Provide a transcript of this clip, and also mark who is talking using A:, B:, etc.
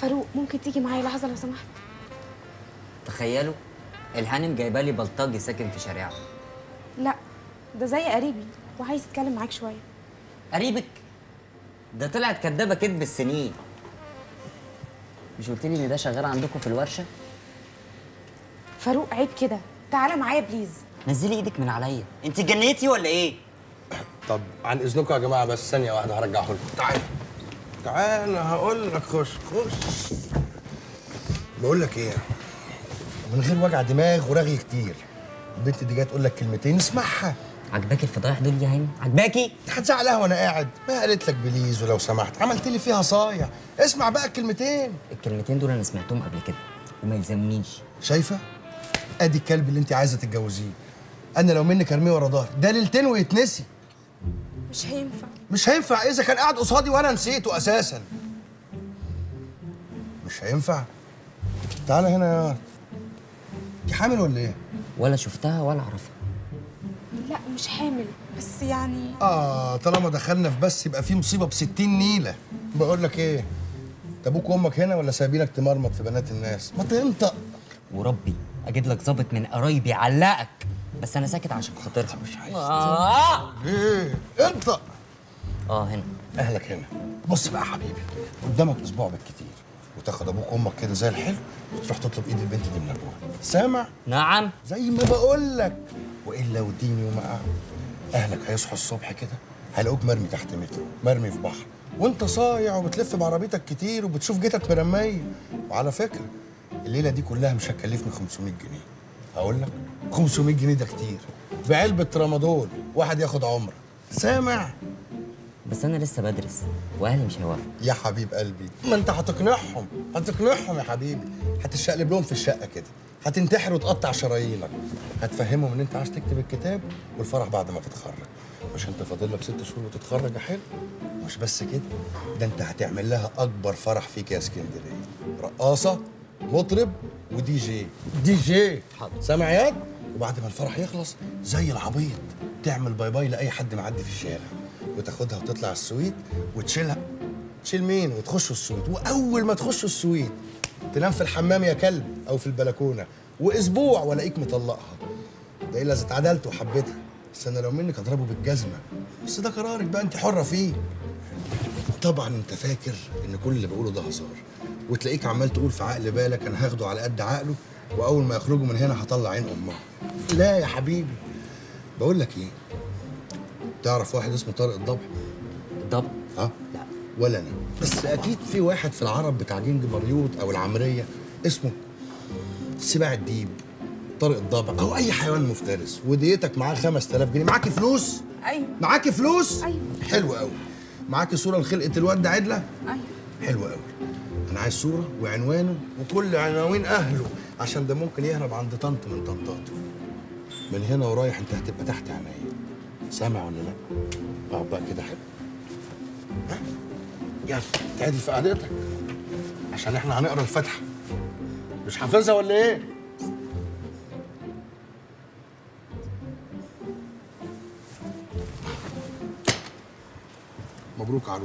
A: فاروق ممكن تيجي معايا؟ لحظة لو سمحت.
B: تخيلوا الهانم جايبة لي بلطجي ساكن في شارعها.
A: لا ده زي قريبي وعايز يتكلم معاك شوية.
B: قريبك؟ ده طلعت كدابة كدب السنين. مش قلت لي إن ده شغال عندكم في الورشة؟
A: فاروق عيب كده. تعالى معايا بليز.
B: نزلي إيدك من عليا. انت جنيتي ولا إيه؟
C: طب عن إذنكم يا جماعة بس ثانية واحدة هرجعه لكم تعال تعال هقول لك خش خش. بقول لك إيه من غير وجع دماغ ورغي كتير. البنت دي جاية تقول لك كلمتين اسمعها.
B: عجباكي الفضايح دول يا هانم؟ عجباكي؟
C: هتزعلها وأنا قاعد. ما قالت لك please ولو سمحت. عملت لي فيها صايع. اسمع بقى الكلمتين.
B: الكلمتين دول أنا سمعتهم قبل كده وما يلزمونيش.
C: شايفة؟ أدي الكلب اللي أنت عايزة تتجوزيه. أنا لو منك ارميه ورا ظهري. ده ليلتين ويتنسي.
A: مش هينفع.
C: مش هينفع. إذا كان قاعد قصادي وأنا نسيته أساسا. مش هينفع. تعالى هنا يا. انت حامل ولا إيه؟
B: ولا شفتها ولا أعرفها.
A: لا مش حامل. بس يعني
C: آه طالما دخلنا في بس يبقى في مصيبة ب 60 نيلة. بقول لك إيه؟ انت أبوك وأمك هنا ولا سايبينك تمرمط في بنات الناس؟ ما تنطق.
B: وربي أجيب لك ظابط من قرايبي يعلقك. بس أنا ساكت عشان خاطرها.
C: مش عايز.
B: آه.
C: إيه انطق
B: آه هنا.
C: أهلك هنا. بص بقى يا حبيبي قدامك أسبوع بالكتير وتاخد أبوك وأمك كده زي الحلو وتروح تطلب إيد البنت دي من أبوها. سامع؟
B: نعم.
C: زي ما بقول لك وإلا وديني وما أهلك هيصحوا الصبح كده هيلاقوك مرمي تحت مترو مرمي في بحر. وأنت صايع وبتلف بعربيتك كتير وبتشوف جيتك مرميه وعلى فكرة الليلة دي كلها مش هتكلفني 500 جنيه. هقول لك 500 جنيه ده كتير. بعلبة رمضان واحد ياخد عمرة. سامع؟
B: بس أنا لسه بدرس وأهلي مش هيوافقوا.
C: يا حبيب قلبي ما أنت هتقنعهم هتقنعهم يا حبيبي. هتشقلب لهم في الشقة كده. هتنتحر وتقطع شرايينك. هتفهمهم إن أنت عايز تكتب الكتاب والفرح بعد ما تتخرج. مش أنت فاضل لك ست شهور وتتخرج يا حلو؟ مش بس كده ده أنت هتعمل لها أكبر فرح فيك يا اسكندرية. رقاصة مطرب و DJ. DJ.
B: حاضر.
C: سامع ياد وبعد ما الفرح يخلص زي العبيط. تعمل bye bye لأي حد معدي في الشارع. وتاخدها وتطلع ال suite وتشيلها. تشيل مين؟ وتخشوا ال suite. وأول ما تخشوا ال suite تنام في الحمام يا كلب أو في البلكونة. وأسبوع وألاقيك مطلقها. ده إلا إذا اتعدلت وحبيتها. بس أنا لو منك اضربه بالجزمة. بس ده قرارك بقى أنت حرة فيه. طبعا أنت فاكر إن كل اللي بقوله ده هزار. وتلاقيك عمال تقول في عقل بالك أنا هاخده على قد عقله وأول ما يخرجوا من هنا هطلع عين امها لا يا حبيبي. بقول لك إيه؟ تعرف واحد اسمه طارق الضبع
B: طب
C: ها لا. ولا أنا. بس أكيد في واحد في العرب بتاع جنج مريوط أو العمرية اسمه سباع الديب طارق الضبع أو أي حيوان مفترس وديتك معاه 5000 جنيه. معاكي فلوس؟
A: أيوه
C: معاكي فلوس؟
A: أيوة.
C: حلو قوي معاكي صورة لخلقة الواد ده عدلة؟
A: أيوه
C: حلو قوي أنا عايز صورة وعنوانه وكل عناوين أهله عشان ده ممكن يهرب عند طنط من طنطاته. من هنا ورايح أنت هتبقى تحت عينيا. سامع ولا لأ؟ أقعد بقى كده حلو ها؟ يلا تعدل في قعدتك عشان إحنا هنقرأ الفاتحة. مش حافظها ولا إيه؟ مبروك عروس